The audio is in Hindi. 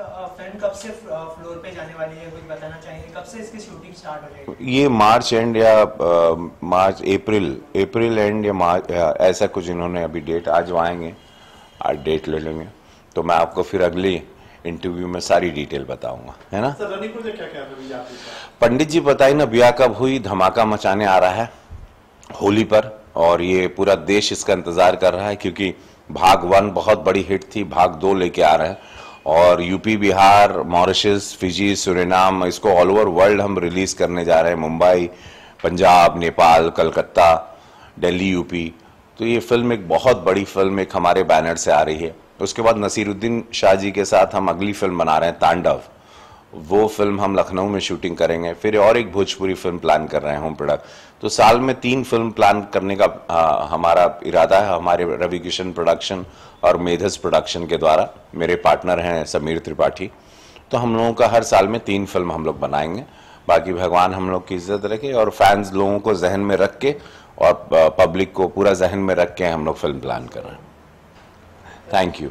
अच्छा फ़िल्म कब से फ्लोर पे जाने वाली है कुछ बताना चाहेंगे? कब से इसकी शूटिंग स्टार्ट हो जाएगी? ये मार्च एंड या मार्च अप्रैल अप्रैल एंड या मार्च ऐसा कुछ इन्होंने अभी डेट आज आएँगे आज डेट ले लेंगे। तो मैं आपको फिर अगली इंटरव्यू में सारी डिटेल बताऊँगा है ना? पंडित जी बताइए ना ब्याह कब हुई धमाका मचाने आ रहा है होली पर और ये पूरा देश इसका इंतज़ार कर रहा है क्योंकि भाग वन बहुत बड़ी हिट थी भाग दो लेके आ रहे हैं। और UP Bihar Mauritius Fiji Suriname इसको ऑल ओवर वर्ल्ड हम रिलीज़ करने जा रहे हैं। मुंबई, पंजाब, नेपाल, कलकत्ता, दिल्ली यूपी तो ये फ़िल्म एक बहुत बड़ी फ़िल्म एक हमारे बैनर से आ रही है। उसके बाद नसीरुद्दीन शाह जी के साथ हम अगली फ़िल्म बना रहे हैं, तांडव। वो फ़िल्म हम लखनऊ में शूटिंग करेंगे फिर और एक भोजपुरी फ़िल्म प्लान कर रहे हैं होम प्रोडक्ट तो साल में तीन फ़िल्म प्लान करने का आ, हमारा इरादा है हमारे रवि किशन प्रोडक्शन और मेधस प्रोडक्शन के द्वारा। मेरे पार्टनर हैं समीर त्रिपाठी। तो हम लोगों का हर साल में तीन फ़िल्म हम लोग बनाएँगे। बाकी भगवान हम लोग की इज़्ज़त रखे और फैंस लोगों को जहन में रख के और पब्लिक को पूरा जहन में रख के हम लोग फ़िल्म प्लान कर रहे हैं। Thank you